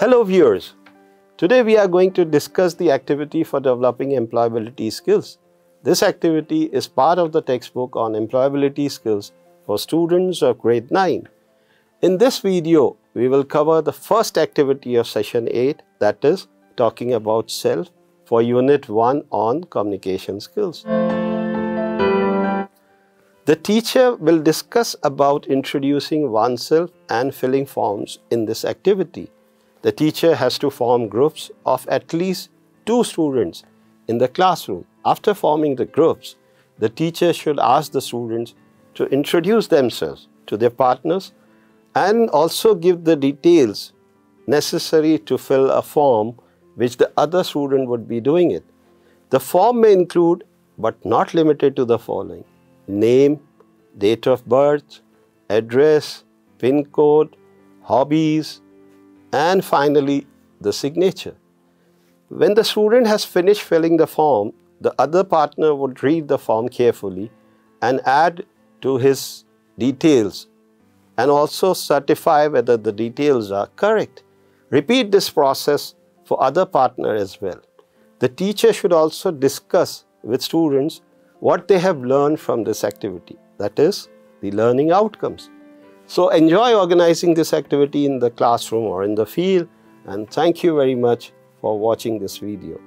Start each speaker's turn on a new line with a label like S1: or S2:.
S1: Hello viewers. Today we are going to discuss the activity for developing employability skills. This activity is part of the textbook on employability skills for students of grade 9. In this video, we will cover the first activity of session 8 that is talking about self for unit 1 on communication skills. The teacher will discuss about introducing oneself and filling forms in this activity. The teacher has to form groups of at least two students in the classroom. After forming the groups, the teacher should ask the students to introduce themselves to their partners and also give the details necessary to fill a form which the other student would be doing it. The form may include, but not limited to the following name, date of birth, address, PIN code, hobbies, and finally the signature. When the student has finished filling the form, the other partner would read the form carefully and add to his details and also certify whether the details are correct. Repeat this process for other partner as well. The teacher should also discuss with students what they have learned from this activity, that is, the learning outcomes. So enjoy organizing this activity in the classroom or in the field and thank you very much for watching this video.